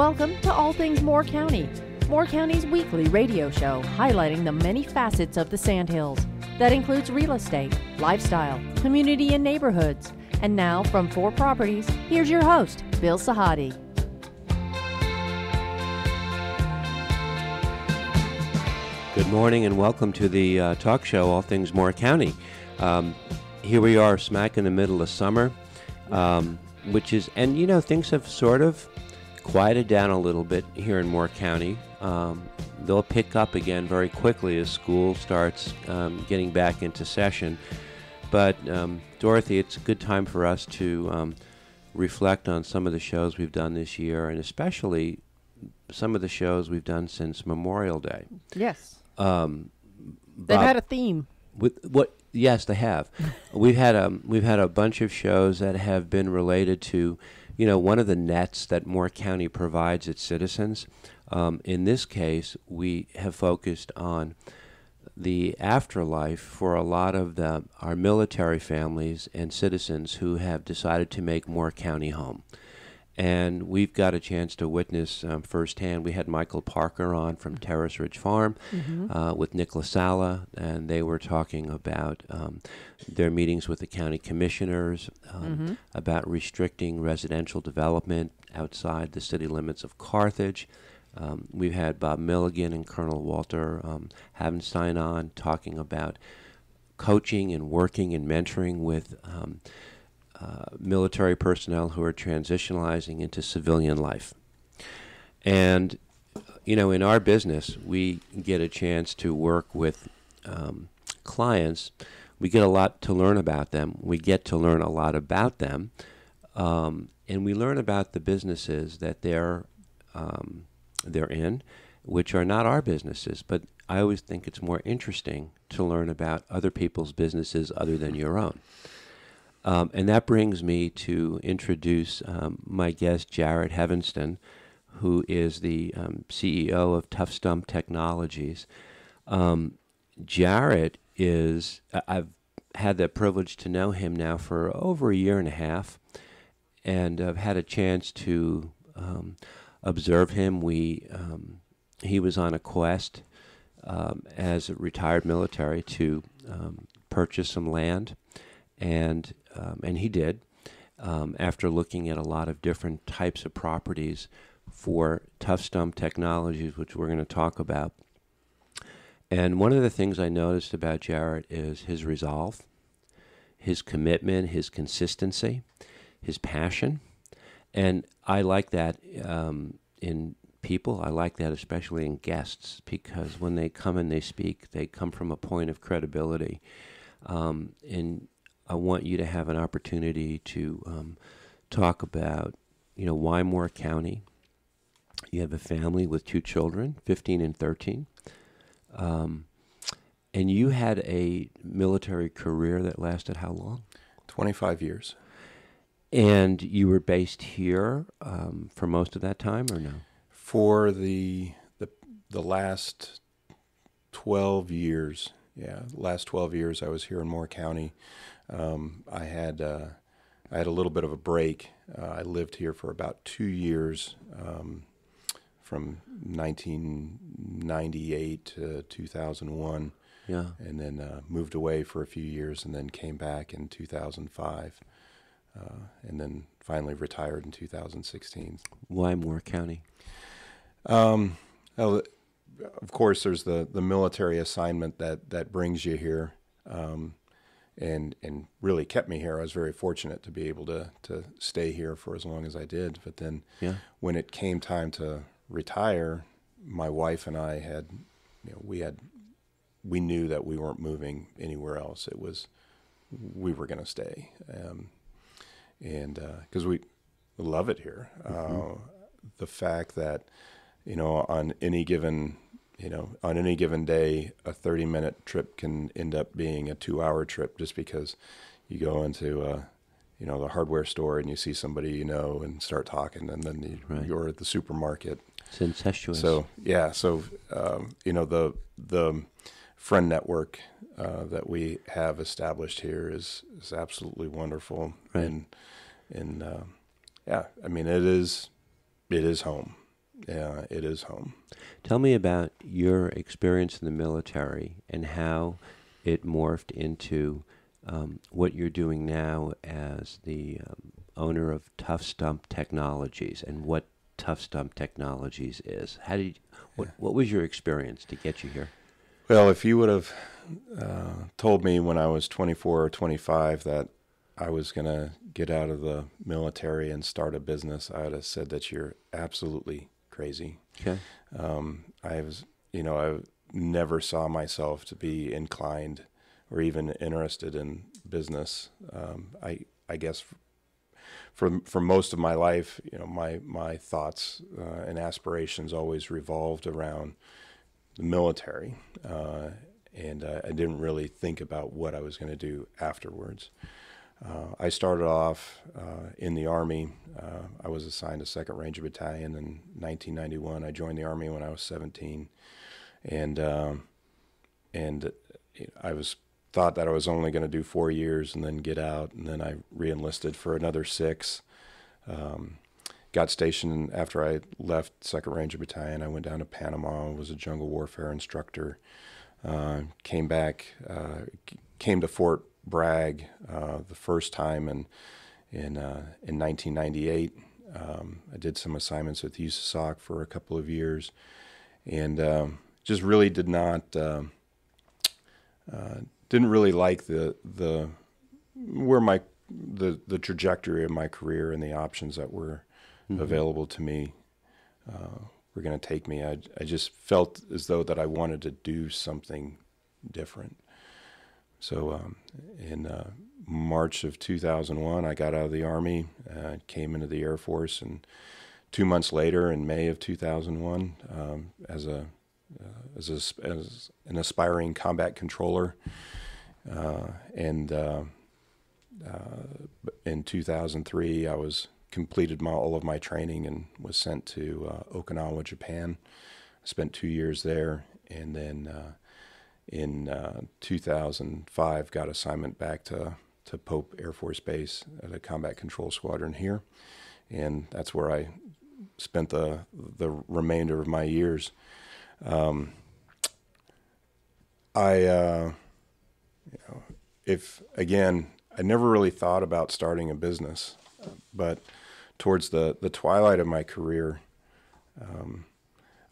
Welcome to All Things Moore County, Moore County's weekly radio show highlighting the many facets of the Sandhills. That includes real estate, lifestyle, community and neighborhoods. And now, from Fore Properties, here's your host, Bill Sahadi. Good morning and welcome to the uh, talk show, All Things Moore County. Um, here we are, smack in the middle of summer, um, which is, and you know, things have sort of quieted down a little bit here in Moore County. Um, they'll pick up again very quickly as school starts um, getting back into session. But, um, Dorothy, it's a good time for us to um, reflect on some of the shows we've done this year, and especially some of the shows we've done since Memorial Day. Yes. Um, They've had a theme. with what? Yes, they have. we've had a we've had a bunch of shows that have been related to, you know, one of the nets that Moore County provides its citizens. Um, in this case, we have focused on the afterlife for a lot of the our military families and citizens who have decided to make Moore County home. And we've got a chance to witness um, firsthand. We had Michael Parker on from Terrace Ridge Farm uh, with Nick Sala, and they were talking about um, their meetings with the county commissioners, um, about restricting residential development outside the city limits of Carthage. Um, we've had Bob Milligan and Colonel Walter um, Havenstein on talking about coaching and working and mentoring with um, uh, military personnel who are transitionalizing into civilian life. And, you know, in our business, we get a chance to work with um, clients. We get a lot to learn about them. We get to learn a lot about them. Um, and we learn about the businesses that they're, um, they're in, which are not our businesses. But I always think it's more interesting to learn about other people's businesses other than your own. Um, and that brings me to introduce um, my guest, Jared Heavenston, who is the um, CEO of Tough Stump Technologies. Um, Jared is, I've had the privilege to know him now for over a year and a half, and I've had a chance to um, observe him. We, um, he was on a quest as a retired military to purchase some land and um, and he did um, after looking at a lot of different types of properties for tough stump technologies, which we're going to talk about. And one of the things I noticed about Jarrett is his resolve, his commitment, his consistency, his passion, and I like that um, in people. I like that especially in guests because when they come and they speak, they come from a point of credibility. Um, and I want you to have an opportunity to um, talk about, you know, why Moore County. You have a family with two children, 15 and 13. Um, and you had a military career that lasted how long? 25 years. And you were based here um, for most of that time, or no? For the the the last 12 years, yeah, last 12 years I was here in Moore County. Um, I had uh, I had a little bit of a break. Uh, I lived here for about two years, um, from 1998 to 2001, Yeah. and then uh, moved away for a few years, and then came back in 2005, uh, and then finally retired in 2016. Why Moore County? Um, of course, there's the, the military assignment that, that brings you here, um, and and really kept me here. I was very fortunate to be able to to stay here for as long as I did. But then, Yeah. when it came time to retire, my wife and I had, you know, we had, we knew that we weren't moving anywhere else. It was, we were going to stay, um, and because we love it here. Uh, the fact that you know on any given you know on any given day a 30 minute trip can end up being a two hour trip just because you go into uh, you know the hardware store and you see somebody you know and start talking and then you, Right. you're at the supermarket It's incestuous. so yeah, so um, you know the the friend network uh, that we have established here is is absolutely wonderful, Right. and and uh, yeah, I mean it is it is home. Uh, it is home. Tell me about your experience in the military and how it morphed into um, what you're doing now as the um, owner of Tough Stump Technologies and what Tough Stump Technologies is. How did you, what Yeah. what was your experience to get you here? Well, if you would have uh, told me when I was 24 or 25 that I was going to get out of the military and start a business, I would have said that you're absolutely crazy. Okay. Um, I was, you know, I never saw myself to be inclined or even interested in business. Um, I, I guess for for most of my life, you know, my my thoughts uh, and aspirations always revolved around the military, uh, and uh, I didn't really think about what I was going to do afterwards. Uh, I started off uh, in the Army. Uh, I was assigned a Second Ranger Battalion in 1991. I joined the Army when I was 17, and um, and I was thought that I was only going to do four years and then get out, and then I reenlisted for another six. Um, got stationed after I left Second Ranger Battalion. I went down to Panama. Was a jungle warfare instructor. Uh, came back. Uh, came to Fort Bragg uh, the first time in in uh, in 1998. Um, I did some assignments with USASOC for a couple of years, and um, just really did not um uh, didn't really like the the where my the the trajectory of my career and the options that were Mhm. available to me uh, were going to take me. I I just felt as though that I wanted to do something different. So um, in uh, March of 2001, I got out of the Army, uh, came into the Air Force, and two months later, in May of 2001, um, as a uh, as, a, as an aspiring combat controller, uh, and uh, uh, in 2003, I was completed my, all of my training and was sent to Okinawa, Japan. Spent two years there, and then in uh, 2005 got assignment back to to Pope Air Force Base at a combat control squadron here, and that's where I spent the the remainder of my years. Um, I, uh, you know, if again, I never really thought about starting a business, but towards the the twilight of my career, um,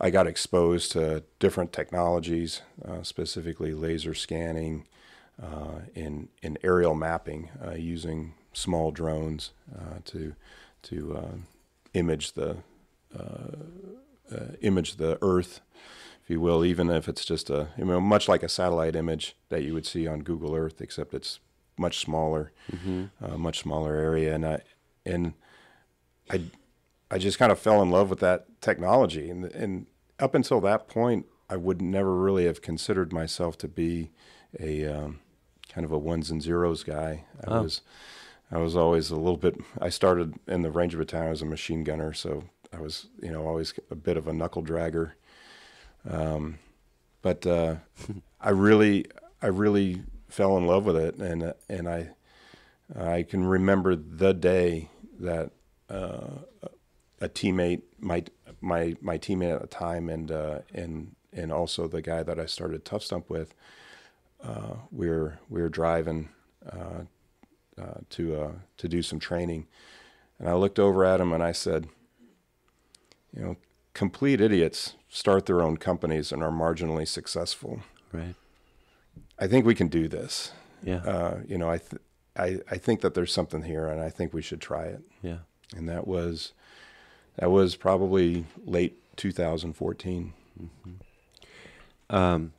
I got exposed to different technologies, uh, specifically laser scanning, uh, in in aerial mapping uh, using small drones uh, to to uh, image the uh, uh, image the Earth, if you will, even if it's just a you know much like a satellite image that you would see on Google Earth, except it's much smaller, Mm-hmm. uh, much smaller area, and I and I I just kind of fell in love with that technology, and and up until that point, I would never really have considered myself to be a um, kind of a ones and zeros guy. I Oh. was I was always a little bit. I started in the Ranger Battalion as a machine gunner, so I was you know always a bit of a knuckle dragger. Um, but uh, I really I really fell in love with it, and and I I can remember the day that uh, a teammate, my my my teammate at the time, and uh, and and also the guy that I started Tough Stump with, uh, we were we were driving uh, uh, to uh, to do some training, and I looked over at him and I said, you know, complete idiots start their own companies and are marginally successful. Right. I think we can do this. Yeah. Uh, you know, I, th- I I think that there's something here, and I think we should try it. yeah. And that was that was probably late 2014. Um,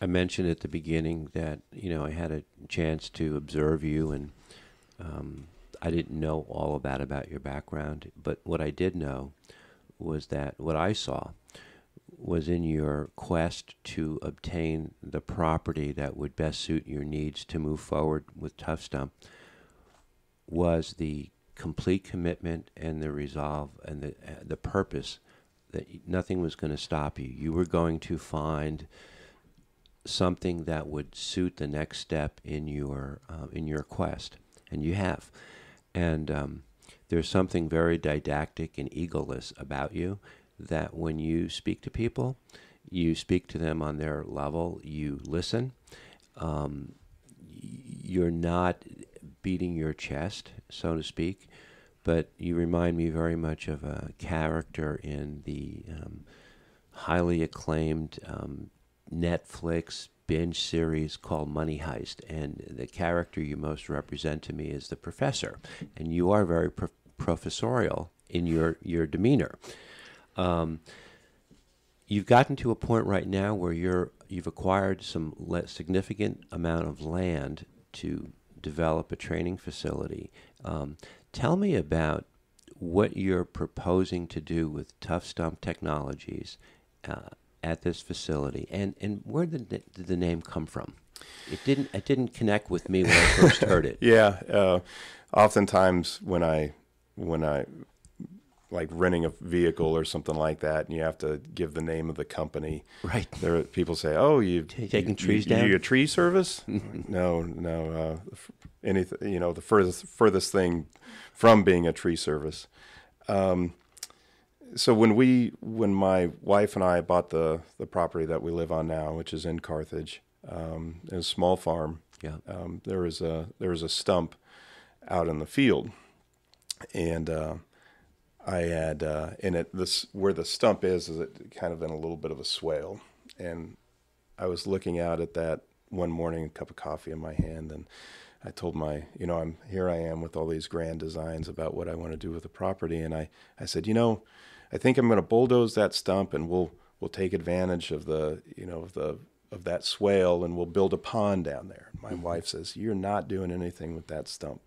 I mentioned at the beginning that you know I had a chance to observe you, and um, I didn't know all of that about your background. But what I did know was that what I saw was in your quest to obtain the property that would best suit your needs to move forward with Tough Stump was the complete commitment and the resolve and the uh, the purpose that nothing was going to stop you. You were going to find something that would suit the next step in your uh, in your quest, and you have. And um, there's something very didactic and egoless about you that when you speak to people, you speak to them on their level, you listen. Um, you're not beating your chest, so to speak, but you remind me very much of a character in the um, highly acclaimed um, Netflix binge series called Money Heist. And the character you most represent to me is the professor. And you are very pro- professorial in your, your demeanor. Um, you've gotten to a point right now where you're you've acquired some le- significant amount of land to develop a training facility. Um, tell me about what you're proposing to do with Tough Stump Technologies uh, at this facility, and, and where did the, did the name come from? It didn't it didn't connect with me when I first heard it. Yeah, uh, oftentimes when I when I like renting a vehicle or something like that, and you have to give the name of the company. Right. There, are people say, "Oh, you taking you, trees you, down? You a tree service?" no, no. Uh, anything, you know, the furthest furthest thing from being a tree service. Um, so when we, when my wife and I bought the the property that we live on now, which is in Carthage, um, a small farm. Yeah. Um, there was a there was a stump out in the field, and uh, I had uh, in it this where the stump is is it kind of in a little bit of a swale, and I was looking out at that one morning, a cup of coffee in my hand, and I told my you know I'm here I am with all these grand designs about what I want to do with the property, and I I said you know I think I'm going to bulldoze that stump, and we'll we'll take advantage of the you know of the of that swale, and we'll build a pond down there. My wife says you're not doing anything with that stump,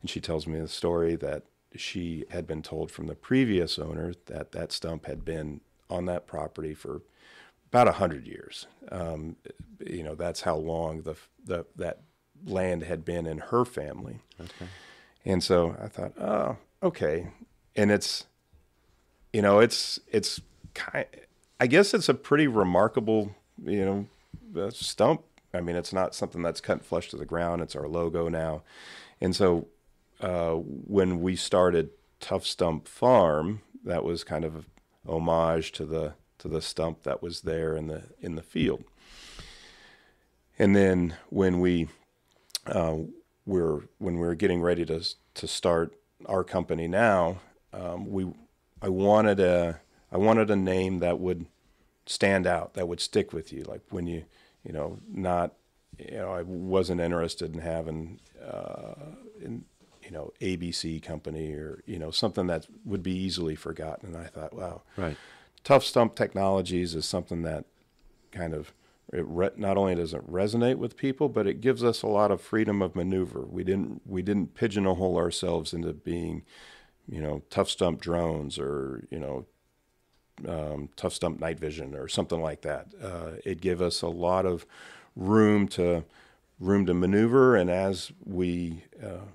and she tells me the story that she had been told from the previous owner that that stump had been on that property for about a hundred years. Um, you know, that's how long the the that land had been in her family. Okay. And so I thought, oh, okay. And it's, you know, it's it's kind. I guess it's a pretty remarkable, you know, uh, stump. I mean, it's not something that's cut flush to the ground. It's our logo now, and so uh, when we started Tough Stump Farm, that was kind of homage to the to the stump that was there in the in the field. And then when we uh, we're when we were getting ready to to start our company now, um, we I wanted a I wanted a name that would stand out, that would stick with you. Like when you you know not you know I wasn't interested in having uh, in you know ABC company or you know something that would be easily forgotten. And I thought, wow, Right. Tough Stump Technologies is something that kind of it re- not only does it resonate with people, but it gives us a lot of freedom of maneuver. We didn't we didn't pigeonhole ourselves into being, you know, Tough Stump drones or you know, um, Tough Stump night vision or something like that. Uh, it gave us a lot of room to room to maneuver, and as we uh,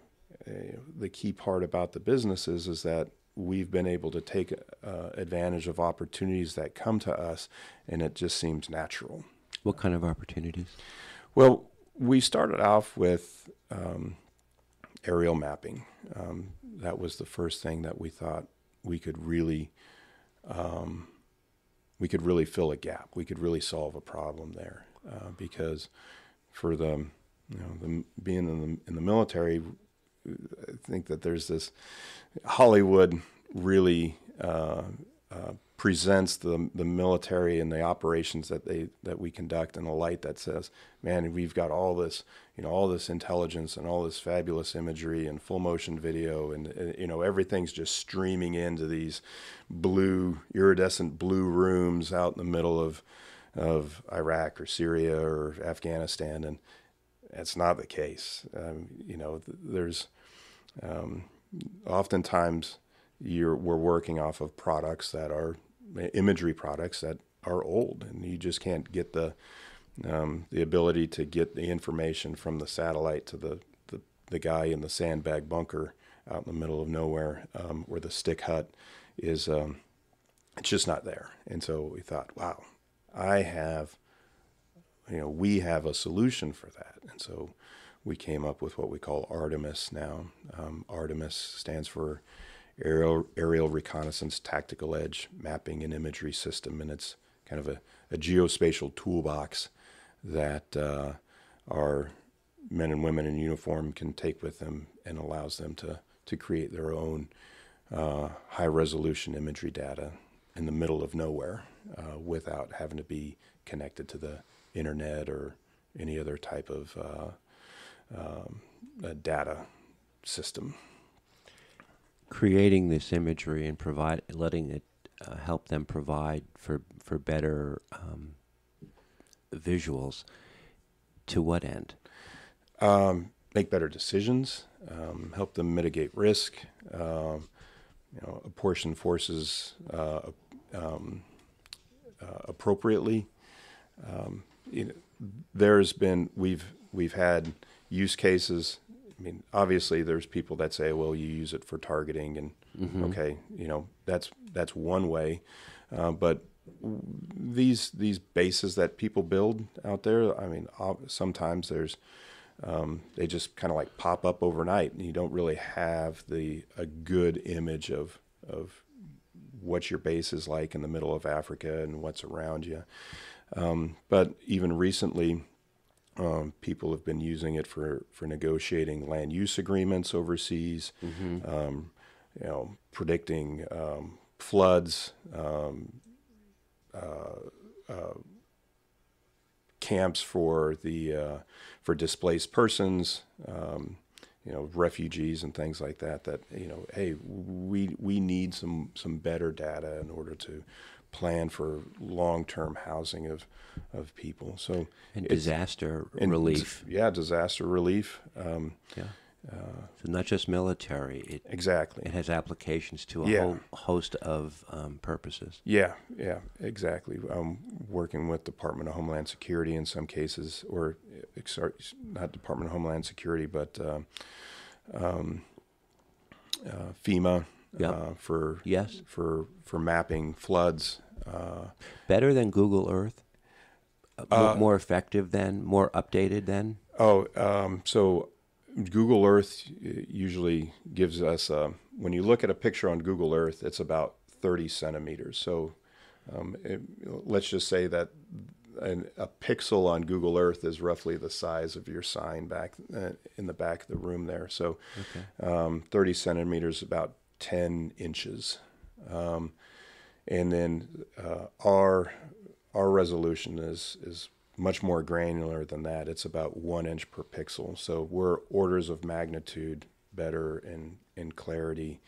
uh, the key part about the business is, is that we've been able to take uh, advantage of opportunities that come to us, and it just seems natural. What kind of opportunities? Well, we started off with um, aerial mapping. Um, that was the first thing that we thought we could really um, we could really fill a gap. We could really solve a problem there uh, because for the you know the, being in the in the military, I think that there's this Hollywood really uh, uh, presents the the military and the operations that they that we conduct in a light that says, man, we've got all this you know all this intelligence and all this fabulous imagery and full motion video and, and you know everything's just streaming into these blue iridescent blue rooms out in the middle of of Iraq or Syria or Afghanistan and that's not the case. Um, you know, th- there's um, oftentimes you're we're working off of products that are imagery products that are old, and you just can't get the um, the ability to get the information from the satellite to the, the, the guy in the sandbag bunker out in the middle of nowhere um, where the stick hut is. Um, it's just not there, and so we thought, wow, I have, you know, we have a solution for that, and so we came up with what we call Artemis now. Um, Artemis stands for aerial aerial reconnaissance tactical edge mapping and imagery system, and it's kind of a, a geospatial toolbox that uh, our men and women in uniform can take with them and allows them to to create their own uh, high resolution imagery data in the middle of nowhere uh, without having to be connected to the internet or any other type of uh, um, data system. Creating this imagery and provide, letting it uh, help them provide for for better um, visuals. To what end? Um, make better decisions, um, help them mitigate risk, um, you know, apportion forces uh, um, uh, appropriately. Um, you know, there's been we've we've had use cases. I mean, obviously, there's people that say, "Well, you use it for targeting," and mm-hmm. okay, you know, that's that's one way. Uh, but these these bases that people build out there, I mean, sometimes there's um, they just kind of like pop up overnight, and you don't really have the a good image of of what your base is like in the middle of Africa and what's around you. Um, but even recently, um, people have been using it for, for negotiating land use agreements overseas, mm-hmm. um, you know, predicting um, floods, um, uh, uh, camps for the uh, for displaced persons, um, you know, refugees and things like that. That you know, hey, we we need some some better data in order to plan for long term housing of of people. So and disaster relief. Yeah, disaster relief. Um, yeah. Uh, so not just military. It, exactly. It has applications to a yeah. whole host of um, purposes. Yeah, yeah, exactly. I'm working with Department of Homeland Security in some cases, or sorry, not Department of Homeland Security, but uh, um, uh, FEMA yep. Uh, for yes for for mapping floods. Uh, Better than Google Earth. Uh, more effective than, more updated than. Oh, um, so Google Earth usually gives us, a, when you look at a picture on Google Earth, it's about 30 centimeters. So um, it, let's just say that an, a pixel on Google Earth is roughly the size of your sign back uh, in the back of the room there. So okay. um, 30 centimeters, about 10 inches. Um, and then uh, our our resolution is is much more granular than that. It's about one inch per pixel. So we're orders of magnitude better in, in clarity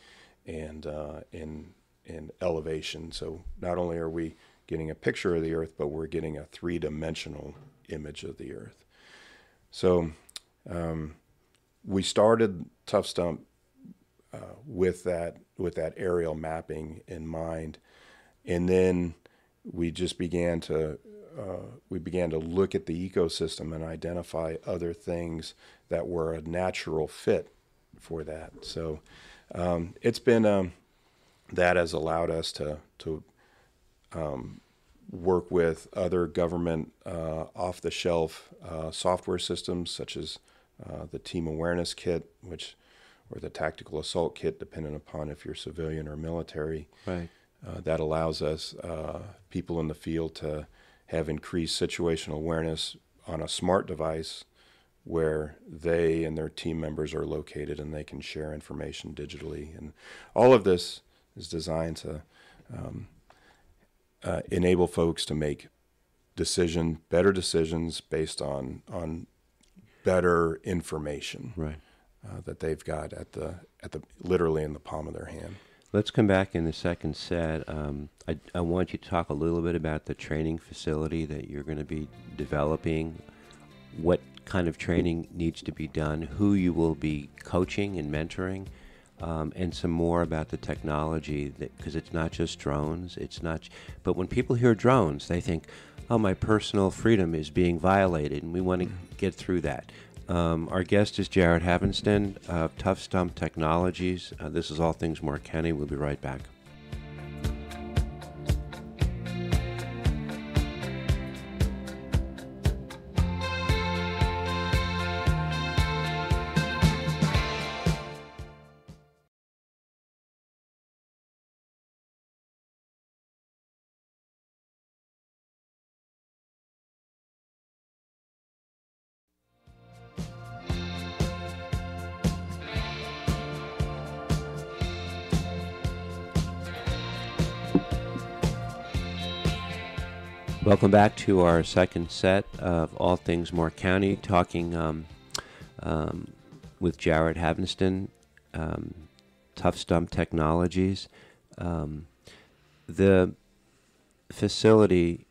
and uh, in, in elevation. So not only are we getting a picture of the Earth, but we're getting a three dimensional image of the Earth. So um, we started Tough Stump uh, with that with that aerial mapping in mind, and then we just began to uh, we began to look at the ecosystem and identify other things that were a natural fit for that. So um, it's been um, that has allowed us to to um, work with other government uh, off the shelf uh, software systems such as uh, the Team Awareness Kit, which or the Tactical Assault Kit, depending upon if you're civilian or military. Right. Uh, that allows us uh, people in the field to have increased situational awareness on a smart device where they and their team members are located and they can share information digitally. And all of this is designed to um, uh, enable folks to make decision, better decisions based on on better information right. uh, that they've got at the at the literally in the palm of their hand. Let's come back in the second set. Um, I, I want you to talk a little bit about the training facility that you're going to be developing, what kind of training needs to be done, who you will be coaching and mentoring, um, and some more about the technology because it's not just drones. It's not, but when people hear drones, they think, "Oh, my personal freedom is being violated," and we want to get through that. Um, our guest is Jared Havenston of Tough Stump Technologies. Uh, this is All Things Moore County. We'll be right back. Welcome back to our second set of All Things Moore County, talking um, um, with Jared Havenston, um, Tough Stump Technologies. Um, the facility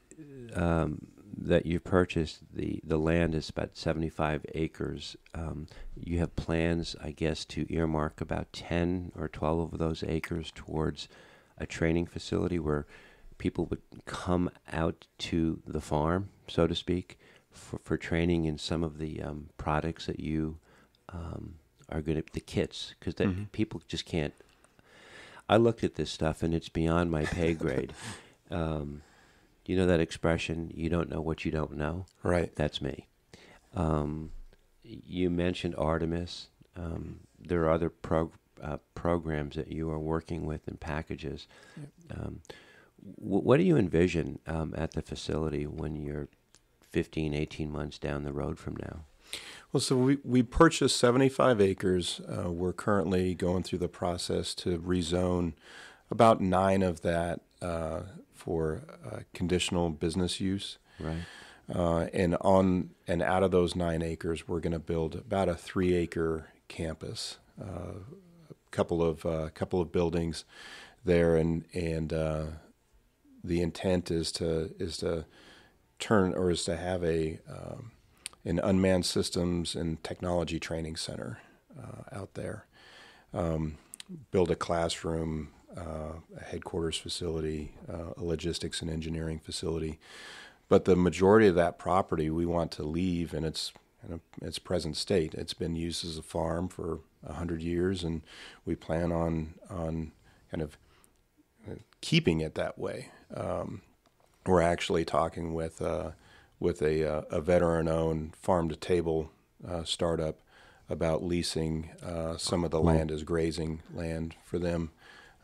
um, that you purchased, the, the land is about 75 acres. Um, you have plans, I guess, to earmark about 10 or 12 of those acres towards a training facility where people would come out to the farm, so to speak, for, for training in some of the um, products that you um, are going to, the kits, because mm-hmm. people just can't. I looked at this stuff and it's beyond my pay grade. um, you know that expression, you don't know what you don't know? Right. That's me. Um, you mentioned Artemis. Um, there are other prog- uh, programs that you are working with and packages. Yep. What do you envision um, at the facility when you're 15, 18 months down the road from now? Well, so we, we purchased 75 acres. Uh, we're currently going through the process to rezone about nine of that uh, for uh, conditional business use. Right. Uh, and on and out of those nine acres, we're going to build about a three acre campus, uh, a couple of uh, couple of buildings there, and and the intent is to is to turn or is to have a um, an unmanned systems and technology training center uh, out there. Um, build a classroom, uh, a headquarters facility, uh, a logistics and engineering facility. But the majority of that property we want to leave in its in its present state. It's been used as a farm for hundred years, and we plan on on kind of keeping it that way. Um, we're actually talking with uh, with a, uh, a veteran-owned farm-to-table uh, startup about leasing uh, some of the land as grazing land for them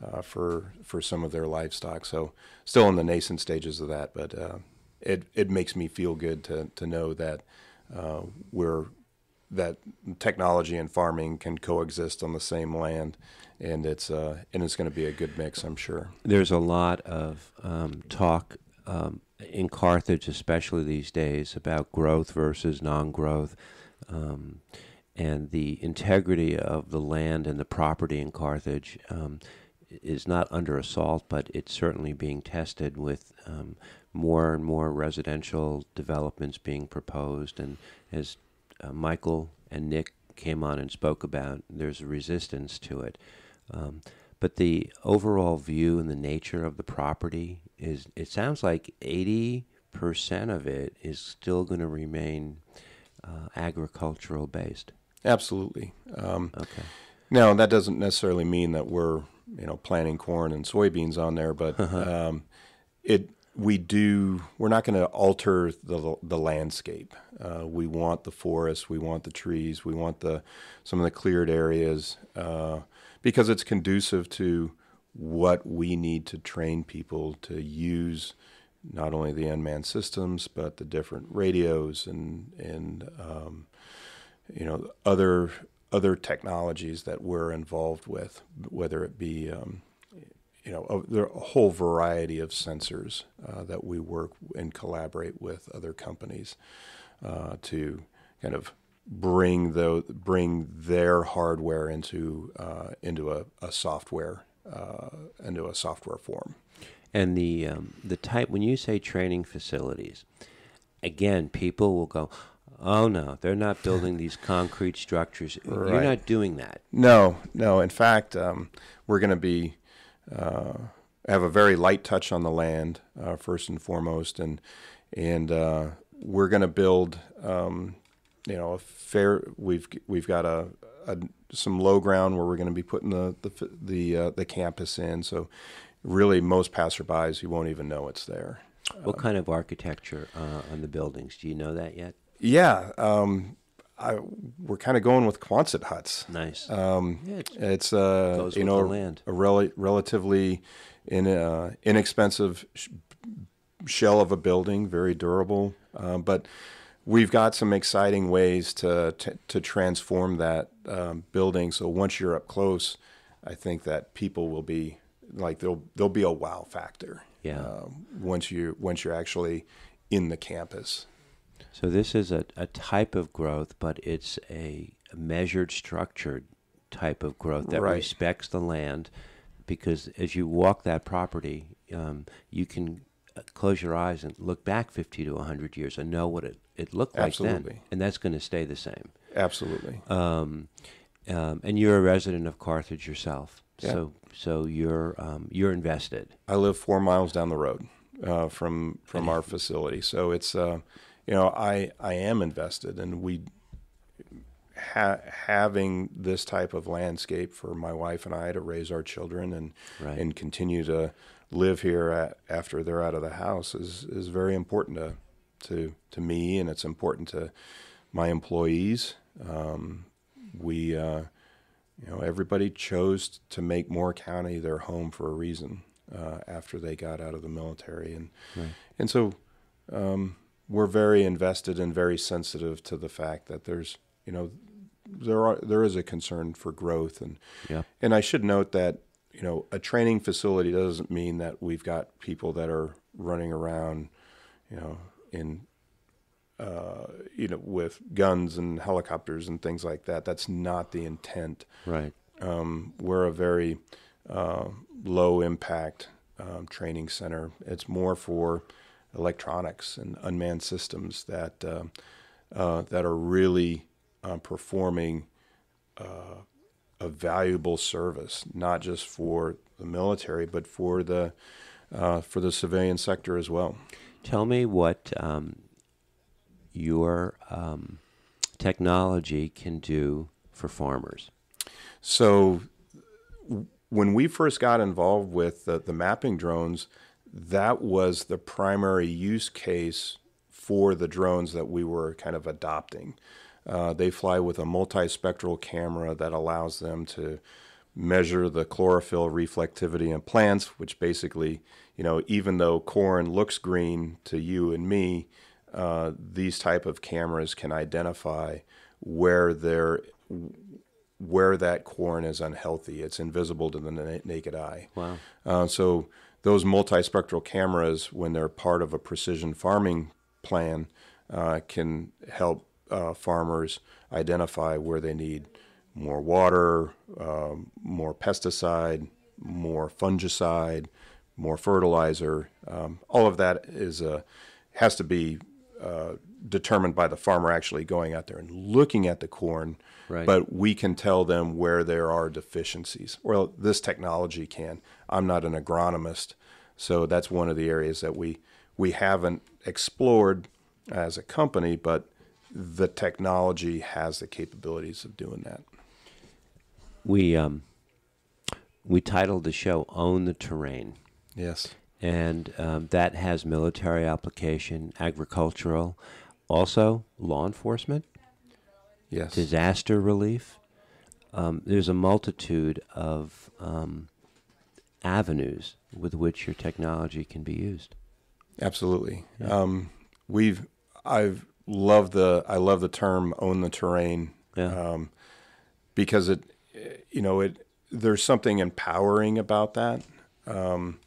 uh, for for some of their livestock. So still in the nascent stages of that, but uh, it it makes me feel good to to know that we're that technology and farming can coexist on the same land and it's uh, and it's going to be a good mix, I'm sure. There's a lot of um, talk um, in Carthage, especially these days, about growth versus non-growth, um, and the integrity of the land and the property in Carthage um, is not under assault, but it's certainly being tested with um, more and more residential developments being proposed, and as uh, Michael and Nick came on and spoke about, there's a resistance to it. Um, but the overall view and the nature of the property is, it sounds like 80% of it is still going to remain uh, agricultural based. Absolutely. Um, okay. Now, that doesn't necessarily mean that we're, you know, planting corn and soybeans on there, but uh-huh. um, it we do we're not going to alter the the landscape. Uh, we want the forest we want the trees we want the some of the cleared areas uh, because it's conducive to what we need to train people to use not only the unmanned systems but the different radios and and um, you know other other technologies that we're involved with, whether it be um, you know a, there are a whole variety of sensors uh, that we work and collaborate with other companies uh, to kind of bring the bring their hardware into uh, into a, a software uh, into a software form. And the um, the type when you say training facilities, again, people will go, "Oh no, they're not building these concrete structures. Right. You're not doing that." No, no. In fact, um, we're going to be have a very light touch on the land uh, first and foremost, and and uh, we're going to build um, you know, a fair. We've we've got a, a some low ground where we're going to be putting the the the, uh, the campus in. So, really, most passerbys you won't even know it's there. What kind of architecture uh, on the buildings? Do you know that yet? Yeah, um, I, we're kind of going with Quonset huts. Nice. Um, yeah, it's, it's uh, you know a rel- relatively in, uh, inexpensive sh- shell of a building, very durable, uh, but we've got some exciting ways to to, to transform that um, building. So once you're up close, I think that people will be like there'll there'll be a wow factor. Yeah. uh, once you once you're actually in the campus. So this is a, a type of growth, but it's a measured, structured type of growth that Right. respects the land, because as you walk that property, um, you can uh, close your eyes and look back 50 to 100 years and know what it, it looked like then, and that's going to stay the same. Absolutely. Um, um, and you're a resident of Carthage yourself, Yeah. so so you're um, you're invested. I live four miles down the road uh, from from our facility, so it's uh, you know I I am invested, and we ha- having this type of landscape for my wife and I to raise our children and Right. and continue to live here at, after they're out of the house is is very important to to to me, and it's important to my employees. Um, we uh, you know, everybody chose to make Moore County their home for a reason uh, after they got out of the military, and Right. and so um, we're very invested and very sensitive to the fact that there's you know there are there is a concern for growth, and Yep. and I should note that you know a training facility doesn't mean that we've got people that are running around, you know, in uh, you know with guns and helicopters and things like that. That's not the intent Right. um, we're a very uh, low impact um, training center. It's more for electronics and unmanned systems that uh, uh, that are really uh, performing uh, a valuable service, not just for the military, but for the uh, for the civilian sector as well. Tell me what um, your um, technology can do for farmers. So w- when we first got involved with the, the mapping drones, that was the primary use case for the drones that we were kind of adopting. Uh, they fly with a multispectral camera that allows them to measure the chlorophyll reflectivity in plants, which basically, you know, even though corn looks green to you and me, uh, these type of cameras can identify where they're where that corn is unhealthy. It's invisible to the na- naked eye. Wow. Uh, so those multispectral cameras, when they're part of a precision farming plan, uh, can help uh, farmers identify where they need more water, um, more pesticide, more fungicide, more fertilizer. Um, all of that is uh, has to be uh, determined by the farmer actually going out there and looking at the corn. Right. But we can tell them where there are deficiencies. Well, this technology can. I'm not an agronomist, so that's one of the areas that we we haven't explored as a company, but the technology has the capabilities of doing that. We um, we titled the show "Own the Terrain," Yes. and um, that has military application, agricultural, also law enforcement, Yes. disaster relief. Um, there's a multitude of um, avenues with which your technology can be used. Absolutely. Um, we've I've loved the I love the term own the terrain Yeah. um, because it you know it there's something empowering about that um,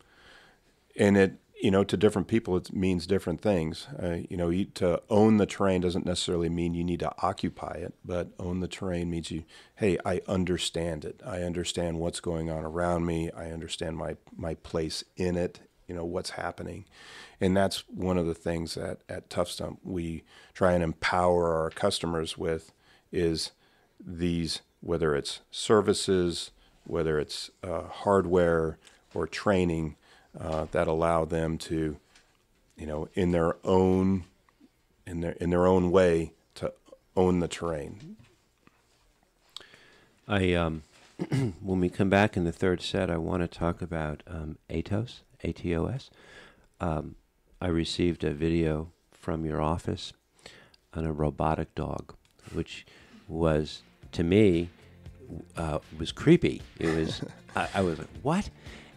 and it you know to different people it means different things. Uh, you know you, to own the terrain doesn't necessarily mean you need to occupy it but own the terrain means you hey I understand it. I understand what's going on around me. I understand my my place in it you know what's happening. And that's one of the things that at Tough Stump we try and empower our customers with is these whether it's services whether it's uh, hardware or training uh, that allow them to you know in their own in their in their own way to own the terrain I um, when we come back in the third set, I want to talk about um, ATOS, A-T-O-S. Um, I received a video from your office on a robotic dog, which was to me uh, was creepy. It was I, I was like, what?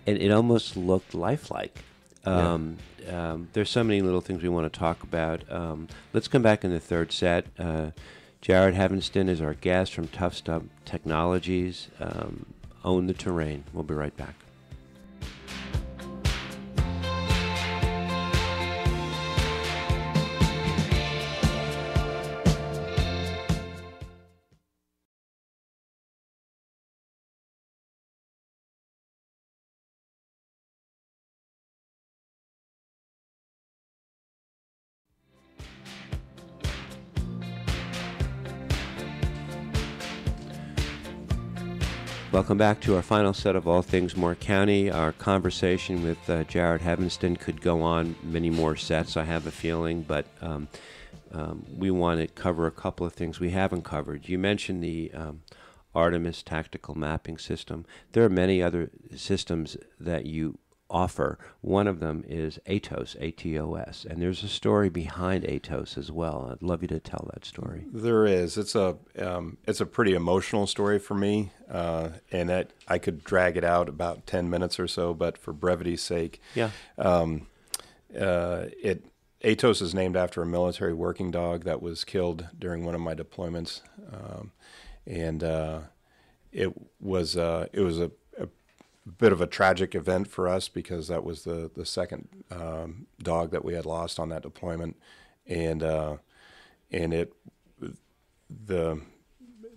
And it almost looked lifelike. Yeah. Um, um, there's so many little things we want to talk about. Um, let's come back in the third set. Uh, Jared Havenston is our guest from Tough Stump Technologies. Um, own the terrain. We'll be right back. Welcome back to our final set of All Things Moore County. Our conversation with uh, Jared Heavenston could go on many more sets, I have a feeling, but um, um, we want to cover a couple of things we haven't covered. You mentioned the um, Artemis tactical mapping system. There are many other systems that you offer. One of them is ATOS, A-T-O-S, and there's a story behind ATOS as well. I'd love you to tell that story. There is. It's a um, it's a pretty emotional story for me, uh, and that I could drag it out about ten minutes or so, but for brevity's sake, yeah. Um, uh, it ATOS is named after a military working dog that was killed during one of my deployments, um, and uh, it was uh, it was a bit of a tragic event for us because that was the the second um, dog that we had lost on that deployment, and uh, and it the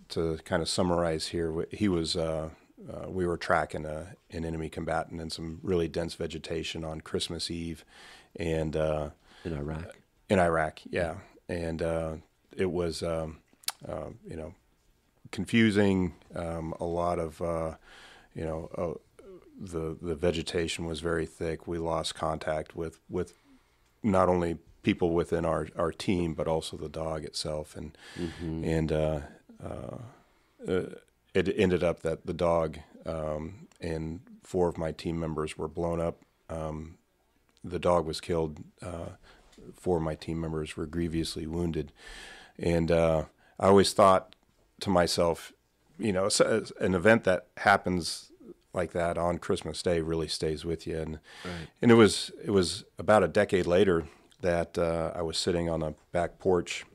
to kind of summarize here, he was uh, uh, we were tracking a, an enemy combatant in some really dense vegetation on Christmas Eve, and uh, in Iraq. In Iraq, yeah, and uh, it was um, uh, you know confusing, um, a lot of you know the the vegetation was very thick. We lost contact with with not only people within our, our team, but also the dog itself, and mm-hmm. and uh, uh, uh, it ended up that the dog um, and four of my team members were blown up. Um, the dog was killed. Uh, four of my team members were grievously wounded, and uh, I always thought to myself, you know, an event that happens like that on Christmas Day really stays with you. And right. and it was it was about a decade later that uh, I was sitting on a back porch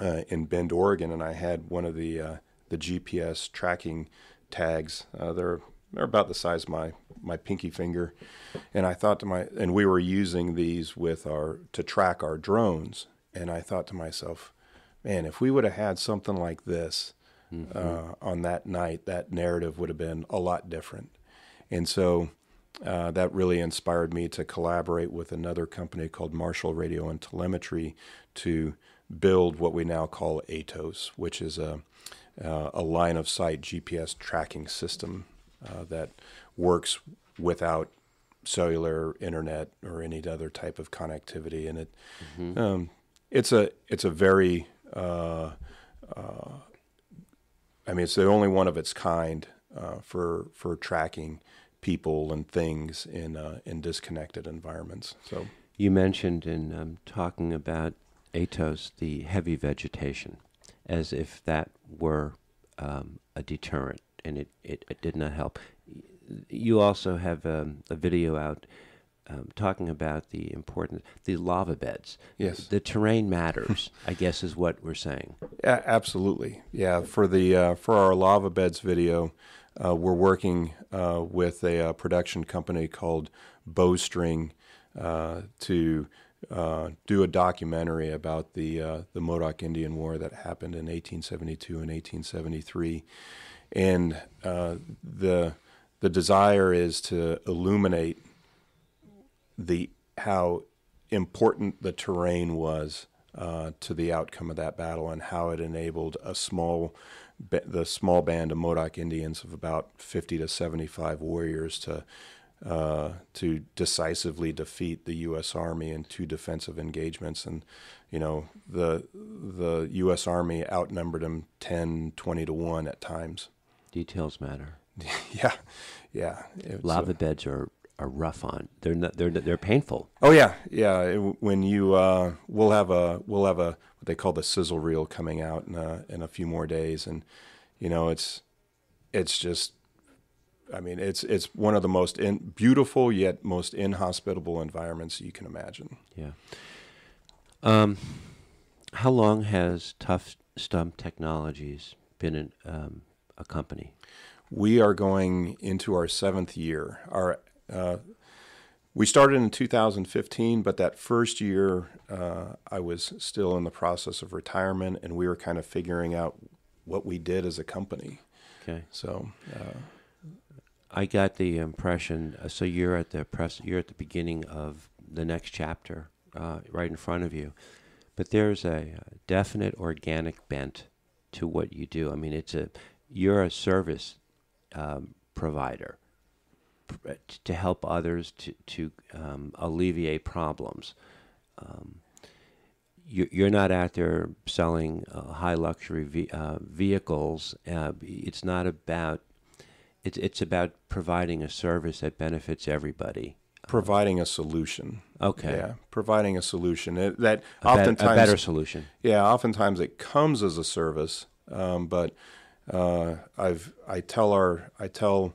uh, in Bend, Oregon, and I had one of the uh, the GPS tracking tags. Uh, they're they're about the size of my my pinky finger, and I thought to my and we were using these with our to track our drones, and I thought to myself, man, if we would have had something like this mm-hmm. uh, on that night, that narrative would have been a lot different. And so uh, that really inspired me to collaborate with another company called Marshall Radio and Telemetry to build what we now call ATOS, which is a, uh, a line of sight GPS tracking system uh, that works without cellular internet or any other type of connectivity. And it mm-hmm. um, it's a it's a very uh, uh, I mean, it's the only one of its kind uh, for for tracking people and things in uh, in disconnected environments. So you mentioned in um, talking about ATOS the heavy vegetation, as if that were um, a deterrent, and it, it, it, did not help. You also have um, a video out um, talking about the importance, the lava beds. Yes. The terrain matters, I guess, is what we're saying. Yeah, absolutely. Yeah, for the uh, for our lava beds video, uh, we're working uh, with a, a, uh, production company called Bowstring uh, to uh, do a documentary about the the Modoc Indian War that happened in 1872 and 1873, and the the desire is to illuminate the how important the terrain was uh, to the outcome of that battle and how it enabled a small the small band of Modoc Indians of about 50 to 75 warriors to uh, to decisively defeat the U.S. Army in two defensive engagements, and you know the the U.S. Army outnumbered them 10, 20 to one at times. Details matter. yeah, yeah. Lava uh, beds are are rough on. They're not, they're they're painful. Oh yeah, yeah. It, when you uh, we'll have a we'll have a what they call the sizzle reel coming out in a, in a few more days, and you know it's it's just I mean it's it's one of the most in, beautiful yet most inhospitable environments you can imagine. Yeah. Um, how long has Tough Stump Technologies been in, um, a company? We are going into our seventh year. Our uh, we started in 2015, but that first year uh, I was still in the process of retirement, and we were kind of figuring out what we did as a company. Okay. So. Uh, I got the impression. Uh, so you're at the press. You're at the beginning of the next chapter, uh, right in front of you. But there's a definite organic bent to what you do. I mean, it's a you're a service um, provider pr- to help others to, to um, alleviate problems. Um, you- you're not out there selling uh, high luxury ve- uh, vehicles. Uh, it's not about. It's it's about providing a service that benefits everybody. Providing a solution. Okay. Yeah, providing a solution it, that A, oftentimes a better solution. Yeah, oftentimes it comes as a service, um, but uh, I've I tell our I tell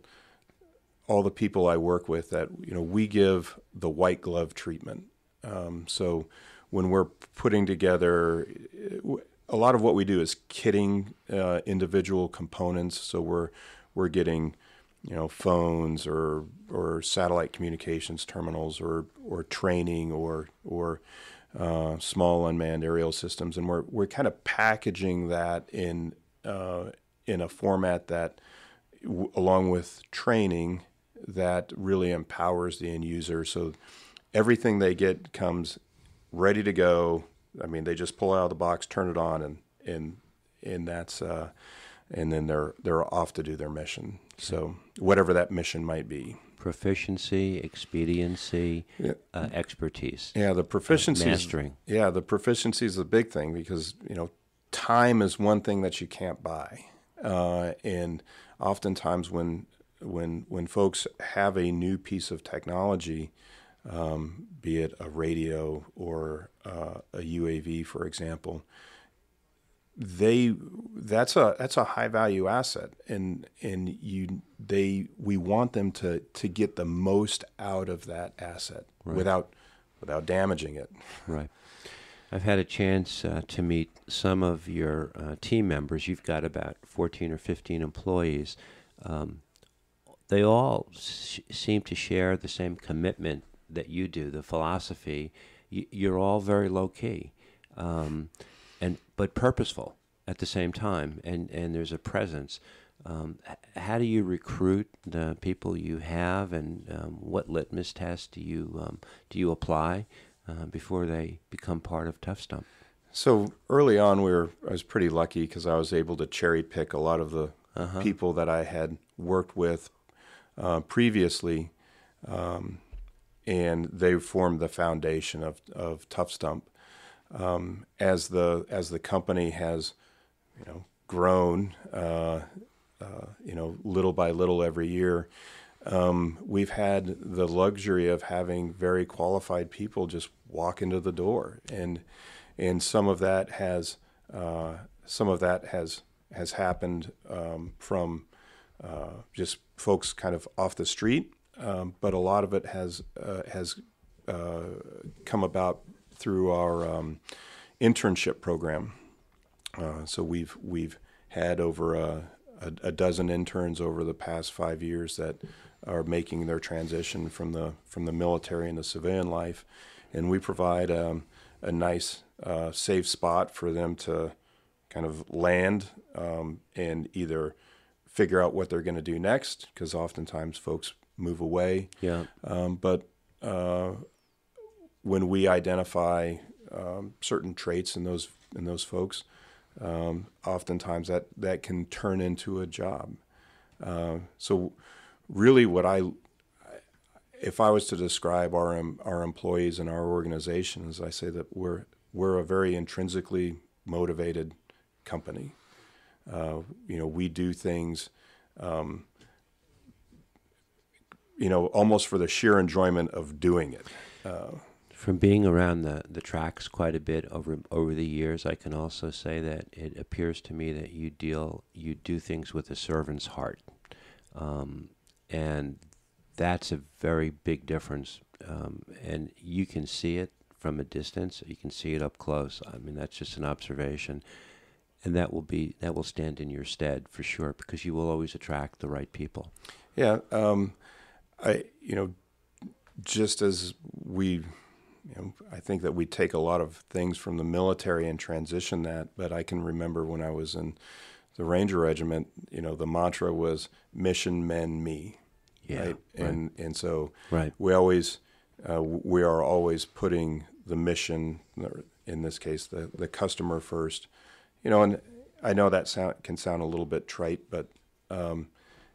all the people I work with that you know we give the white glove treatment. Um, so when we're putting together, a lot of what we do is kitting uh, individual components. So we're we're getting you know phones or or satellite communications terminals or or training or or uh, small unmanned aerial systems, and we're we're kind of packaging that in uh, in a format that, along with training, that really empowers the end user. So everything they get comes ready to go. I mean, they just pull out of the box, turn it on, and and and that's uh, and then they're they're off to do their mission. So whatever that mission might be. Proficiency, expediency, Yeah. uh, expertise, Yeah, the proficiency. mastering. Yeah, the proficiency is the big thing because you know time is one thing that you can't buy, uh, and oftentimes when when when folks have a new piece of technology, um, be it a radio or uh, a UAV, for example, they that's a that's a high value asset, and and you they we want them to to get the most out of that asset without without damaging it. Right. I've had a chance uh, to meet some of your uh, team members. You've got about 14 or 15 employees. Um, they all s- seem to share the same commitment that you do, the philosophy. Y- you're all very low key, um, and but purposeful at the same time, and, and there's a presence. Um, how do you recruit the people you have, and um, what litmus test do you um, do you apply uh, before they become part of Tough Stump? So early on, we were I was pretty lucky because I was able to cherry pick a lot of the people that I had worked with uh, previously, um, and they formed the foundation of of Tough Stump. Um, as the as the company has, you know, grown, uh, uh, you know, little by little every year, um, we've had the luxury of having very qualified people just walk into the door, and and some of that has uh, some of that has has happened um, from uh, just folks kind of off the street, um, but a lot of it has uh, has uh, come about through our um, internship program. Uh, so we've we've had over a, a, a dozen interns over the past five years that are making their transition from the from the military into civilian life, and we provide um, a nice uh, safe spot for them to kind of land um, and either figure out what they're going to do next because oftentimes folks move away Yeah. um, but uh, when we identify um, certain traits in those in those folks, um, oftentimes that that can turn into a job. Uh, so, really, what I if I was to describe our our employees and our organization, is I say that we're we're a very intrinsically motivated company. Uh, you know, we do things um, you know, almost for the sheer enjoyment of doing it. From being around the, the tracks quite a bit over over the years, I can also say that it appears to me that you deal you do things with a servant's heart, um, and that's a very big difference. Um, and you can see it from a distance. You can see it up close. I mean, that's just an observation, and that will be that will stand in your stead for sure because you will always attract the right people. Yeah, um, I you know, just as we, you know, I think that we take a lot of things from the military and transition that. But I can remember when I was in the Ranger Regiment, you know, the mantra was "Mission Men Me." Yeah, right? right. And and so Right. we always uh, we are always putting the mission, in this case, the the customer first. You know, and I know that sound can sound a little bit trite, but um,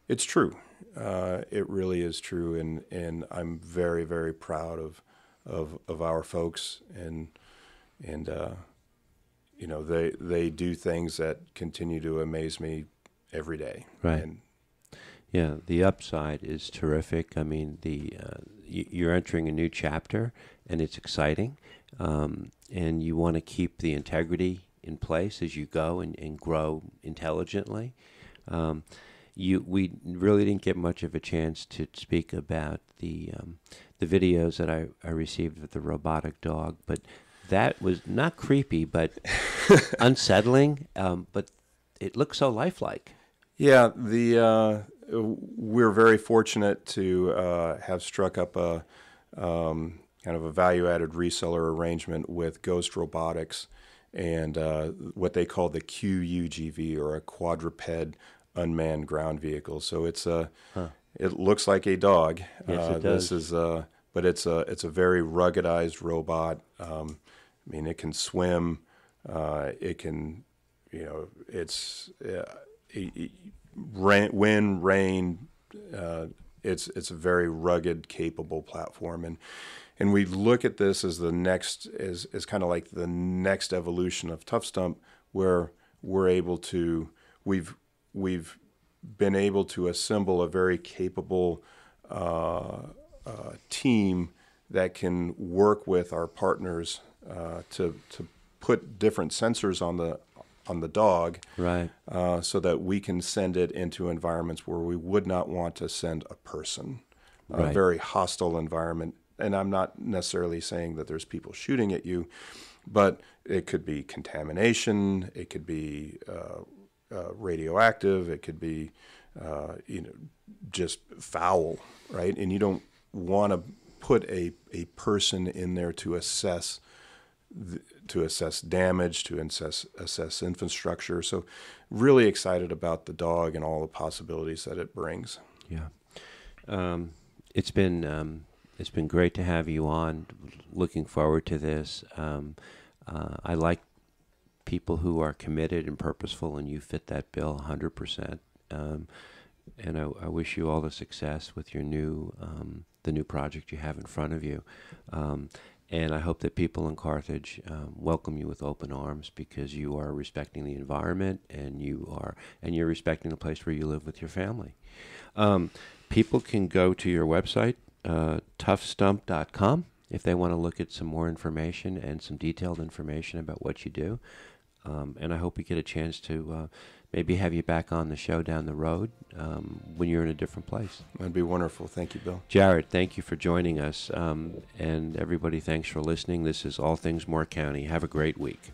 it's true. Uh, it really is true, and and I'm very very proud of of of our folks and and uh, you know they they do things that continue to amaze me every day. Right. And Yeah, the upside is terrific. I mean, the uh, you're entering a new chapter, and it's exciting, um, and you want to keep the integrity in place as you go and, and grow intelligently. Um, you, we really didn't get much of a chance to speak about the um, the videos that I, I received of the robotic dog, but that was not creepy, but unsettling. Um, but it looked so lifelike. Yeah, the uh, we're very fortunate to uh, have struck up a um, kind of a value-added reseller arrangement with Ghost Robotics and uh, what they call the QUGV or a quadruped unmanned ground vehicle. So it's a it looks like a dog. Yes, it Uh, This is a but it's a it's a very ruggedized robot. Um, I mean, it can swim. Uh, it can, you know, it's uh, it, it, rain, wind, rain. Uh, it's it's a very rugged, capable platform, and and we look at this as the next as as kind of like the next evolution of Tough Stump, where we're able to we've we've been able to assemble a very capable uh, uh, team that can work with our partners uh, to to put different sensors on the on the dog Right. uh, so that we can send it into environments where we would not want to send a person. A very hostile environment. And I'm not necessarily saying that there's people shooting at you, but it could be contamination, it could be uh, uh, radioactive, it could be, uh, you know, just foul, right? And you don't want to put a, a person in there to assess to assess damage, to assess assess infrastructure. So, really excited about the dog and all the possibilities that it brings. Yeah. Um, it's been um, it's been great to have you on. Looking forward to this. Um, uh, I like people who are committed and purposeful, and you fit that bill 100%. Um, and I, I wish you all the success with your new um, the new project you have in front of you. Um, and I hope that people in Carthage um, welcome you with open arms because you are respecting the environment and you are and you're respecting the place where you live with your family. Um, people can go to your website, uh, toughstump.com, if they want to look at some more information and some detailed information about what you do. Um, and I hope we get a chance to uh, maybe have you back on the show down the road um, when you're in a different place. That'd be wonderful. Thank you, Bill. Jared, thank you for joining us. Um, and everybody, thanks for listening. This is All Things Moore County. Have a great week.